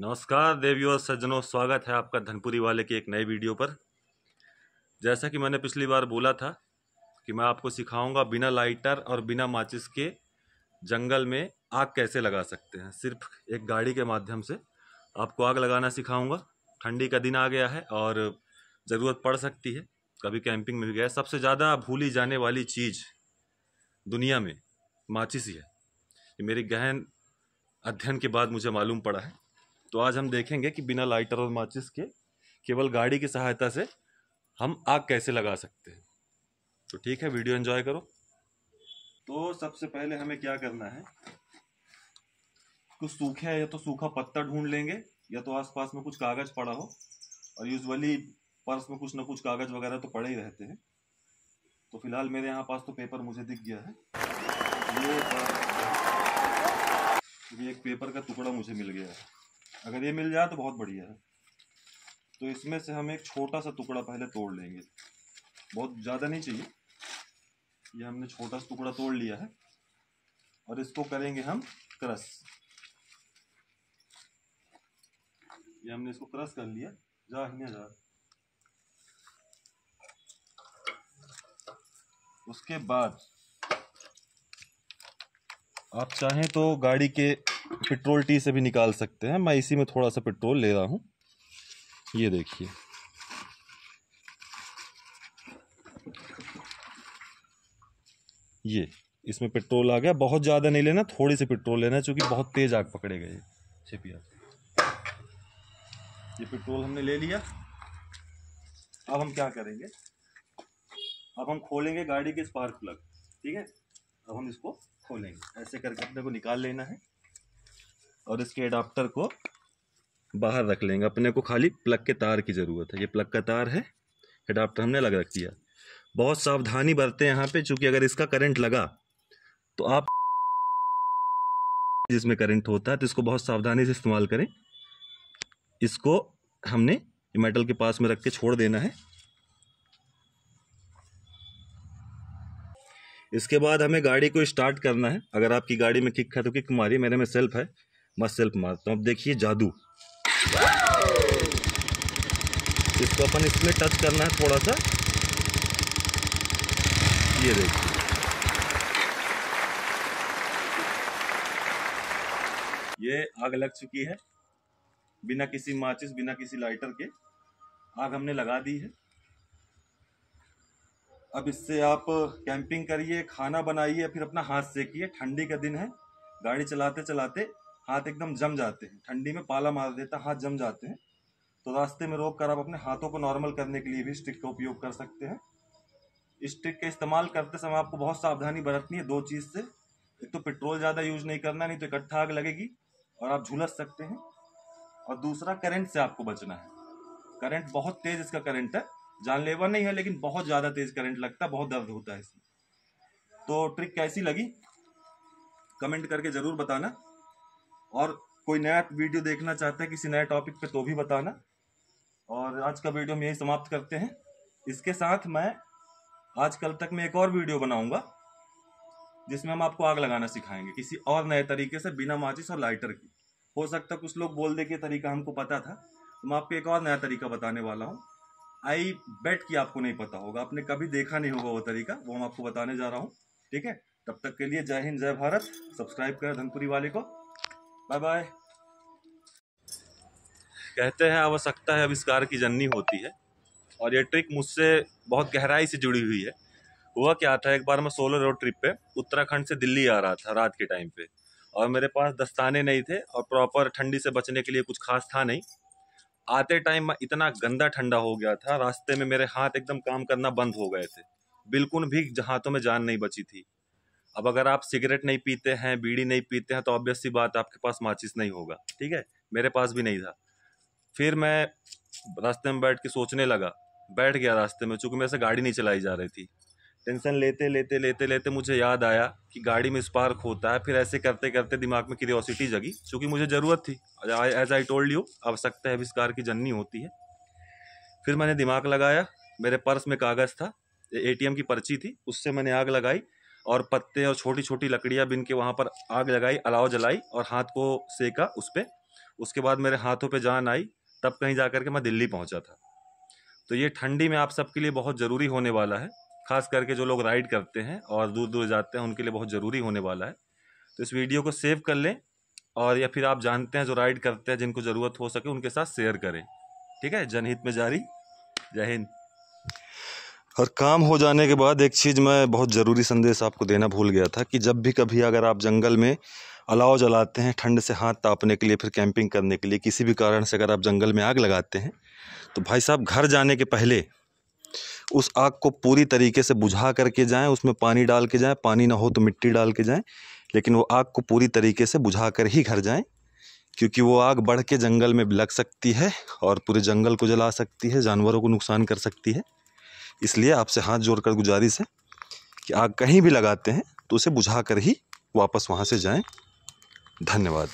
नमस्कार देवियों और सज्जनों, स्वागत है आपका धनपुरी वाले के एक नए वीडियो पर। जैसा कि मैंने पिछली बार बोला था कि मैं आपको सिखाऊँगा बिना लाइटर और बिना माचिस के जंगल में आग कैसे लगा सकते हैं। सिर्फ़ एक गाड़ी के माध्यम से आपको आग लगाना सिखाऊँगा। ठंडी का दिन आ गया है और ज़रूरत पड़ सकती है। कभी कैंपिंग में भी गया। सबसे ज़्यादा भूली जाने वाली चीज़ दुनिया में माचिस ही है। ये मेरी गहन अध्ययन के बाद मुझे मालूम पड़ा है। तो आज हम देखेंगे कि बिना लाइटर और माचिस के केवल गाड़ी की सहायता से हम आग कैसे लगा सकते हैं। तो ठीक है, वीडियो एंजॉय करो। तो सबसे पहले हमें क्या करना है, कुछ सूखे या तो सूखा पत्ता ढूंढ लेंगे, या तो आसपास में कुछ कागज़ पड़ा हो, और यूजुअली पर्स में कुछ ना कुछ कागज़ वगैरह तो पड़े ही रहते हैं। तो फ़िलहाल मेरे यहाँ पास तो पेपर मुझे दिख गया है। ये ये एक पेपर का टुकड़ा मुझे मिल गया है। अगर ये मिल जाए तो बहुत बढ़िया है। तो इसमें से हम एक छोटा सा टुकड़ा पहले तोड़ लेंगे। बहुत ज़्यादा नहीं चाहिए। ये हमने छोटा सा टुकड़ा तोड़ लिया है। और इसको करेंगे हम क्रस ये हमने इसको क्रस कर लिया। जा हिने जा। उसके बाद आप चाहें तो गाड़ी के पेट्रोल टी से भी निकाल सकते हैं। मैं इसी में थोड़ा सा पेट्रोल ले रहा हूँ। ये देखिए। ये, इसमें पेट्रोल आ गया। बहुत ज़्यादा नहीं लेना, थोड़ी सी पेट्रोल लेना क्योंकि बहुत तेज़ आग पकड़ेगा ये छिपिया। ये पेट्रोल हमने ले लिया। अब हम क्या करेंगे? अब हम खोलेंगे गाड़ी के स्पार्क प्लग, ठीक है? अब हम इसको खोलेंगे। ऐसे करके अपने को निकाल लेना है। और इसके एडाप्टर को बाहर रख लेंगे। अपने को खाली प्लग के तार की ज़रूरत है। ये प्लग का तार है। एडाप्टर हमने अलग रख दिया। बहुत सावधानी बरतें यहाँ पे, चूँकि अगर इसका करंट लगा तो आप जिसमें करंट होता है तो इसको बहुत सावधानी से इस्तेमाल करें। इसको हमने मेटल के पास में रख के छोड़ देना है। इसके बाद हमें गाड़ी को स्टार्ट करना है। अगर आपकी गाड़ी में किक है तो किक मारिए। मेरे में सेल्फ है। मैं सेल्फ मारता हूँ। अब देखिए, जादू। इसको अपन इसमें टच करना है थोड़ा सा ये देखिए। ये आग लग चुकी है। बिना किसी माचिस, बिना किसी लाइटर के। आग हमने लगा दी है। अब इससे आप कैंपिंग करिए, खाना बनाइए, फिर अपना हाथ सेकिए। ठंडी का दिन है। गाड़ी चलाते चलाते हाथ एकदम जम जाते हैं। ठंडी में पाला मार देता, हाथ जम जाते हैं। तो रास्ते में रोक कर आप अपने हाथों को नॉर्मल करने के लिए भी स्टिक का उपयोग कर सकते हैं। स्टिक का इस्तेमाल करते समय आपको बहुत सावधानी बरतनी है दो चीज़ से। एक तो पेट्रोल ज़्यादा यूज़ नहीं करना, नहीं तो इकट्ठा आग लगेगी और आप झुलस सकते हैं। और दूसरा करंट से आपको बचना है। करंट बहुत तेज इसका करंट है। जानलेवा नहीं है, लेकिन बहुत ज़्यादा तेज करंट लगता है, बहुत दर्द होता है इसमें। तो ट्रिक कैसी लगी? कमेंट करके ज़रूर बताना। और कोई नया वीडियो देखना चाहते हैं किसी नए टॉपिक पे तो भी बताना। और आज का वीडियो हम यही समाप्त करते हैं। इसके साथ मैं आज कल तक मैं एक और वीडियो बनाऊँगा, जिसमें हम आपको आग लगाना सिखाएँगे किसी और नए तरीके से, बिना माचिस और लाइटर की। हो सकता है कुछ लोग बोल दे कि तरीका हमको पता था तो मैं आपको एक और नया तरीका बताने वाला हूँ। आई बेट कि आपको नहीं पता होगा, आपने कभी देखा नहीं होगा वो तरीका, वो हम आपको बताने जा रहा हूँ। ठीक है? तब तक के लिए जय हिंद, जय भारत। सब्सक्राइब करें धनपुरी वाले को। बाय बाय कहते हैं आवश्यकता है आविष्कार की जननी होती है। और ये ट्रिक मुझसे बहुत गहराई से जुड़ी हुई है। हुआ क्या था, एक बार मैं सोलो रोड ट्रिप पे उत्तराखंड से दिल्ली आ रहा था रात के टाइम पे। और मेरे पास दस्ताने नहीं थे और प्रॉपर ठंडी से बचने के लिए कुछ खास था नहीं। आते टाइम इतना गंदा ठंडा हो गया था, रास्ते में मेरे हाथ एकदम काम करना बंद हो गए थे। बिल्कुल भी हाथों में जान नहीं बची थी। अब अगर आप सिगरेट नहीं पीते हैं, बीड़ी नहीं पीते हैं तो ऑब्वियस सी बात आपके पास माचिस नहीं होगा, ठीक है? मेरे पास भी नहीं था। फिर मैं रास्ते में बैठ के सोचने लगा, बैठ गया रास्ते में, चूँकि मेरे से गाड़ी नहीं चलाई जा रही थी। टेंशन लेते लेते लेते लेते मुझे याद आया कि गाड़ी में स्पार्क होता है, फिर ऐसे करते करते दिमाग में क्यूरियोसिटी जगी क्योंकि मुझे ज़रूरत थी। एज आई टोल्ड यू आवश्यकता है आविष्कार की जननी होती है। फिर मैंने दिमाग लगाया, मेरे पर्स में कागज़ था एटीएम की पर्ची थी, उससे मैंने आग लगाई और पत्ते और छोटी छोटी लकड़ियाँ बिन के वहाँ पर आग लगाई, अलाव जलाई और हाथ को सेका उस पर उसके बाद मेरे हाथों पे जान आई, तब कहीं जा कर के मैं दिल्ली पहुँचा था। तो ये ठंडी में आप सबके लिए बहुत ज़रूरी होने वाला है, खास करके जो लोग राइड करते हैं और दूर दूर जाते हैं, उनके लिए बहुत ज़रूरी होने वाला है। तो इस वीडियो को सेव कर लें और या फिर आप जानते हैं, जो राइड करते हैं, जिनको ज़रूरत हो सके, उनके साथ शेयर करें। ठीक है? जनहित में जारी। जय हिंद। और काम हो जाने के बाद एक चीज़ मैं बहुत ज़रूरी संदेश आपको देना भूल गया था कि जब भी कभी अगर आप जंगल में अलाव जलाते हैं, ठंड से हाथ तापने के लिए, फिर कैंपिंग करने के लिए, किसी भी कारण से अगर आप जंगल में आग लगाते हैं तो भाई साहब घर जाने के पहले उस आग को पूरी तरीके से बुझा करके जाएँ, उसमें पानी डाल के जाएँ, पानी ना हो तो मिट्टी डाल के जाएँ, लेकिन वो आग को पूरी तरीके से बुझा कर ही घर जाएँ, क्योंकि वो आग बढ़ के जंगल में लग सकती है और पूरे जंगल को जला सकती है, जानवरों को नुकसान कर सकती है। इसलिए आपसे हाथ जोड़ कर गुजारिश है कि आग कहीं भी लगाते हैं तो उसे बुझा कर ही वापस वहाँ से जाएँ। धन्यवाद।